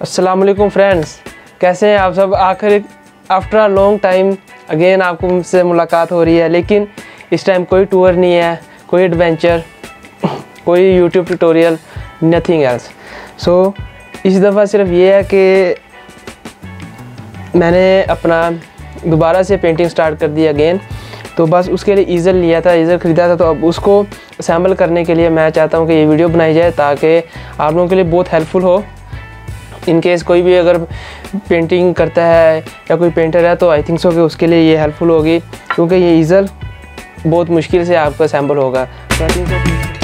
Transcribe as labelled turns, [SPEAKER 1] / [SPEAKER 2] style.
[SPEAKER 1] वालेकुम फ्रेंड्स कैसे हैं आप सब? आखिर after a long time again आपको मुझसे मुलाकात हो रही है, लेकिन इस टाइम कोई टूर नहीं है, कोई एडवेंचर कोई YouTube tutorial nothing else so इस दफ़ा सिर्फ़ ये है कि मैंने अपना दोबारा से पेंटिंग स्टार्ट कर दी अगेन तो बस उसके लिए ईज़र लिया था ईज़र ख़रीदा था तो अब उसको असम्बल करने के लिए मैं चाहता हूँ कि ये वीडियो बनाई जाए ताकि आप लोगों के लिए बहुत हेल्पफुल हो। इन केस कोई भी अगर पेंटिंग करता है या कोई पेंटर है तो आई थिंक सो कि उसके लिए ये हेल्पफुल होगी, क्योंकि ये ईज़र बहुत मुश्किल से आपका सैंपल होगा। तो आई थिंक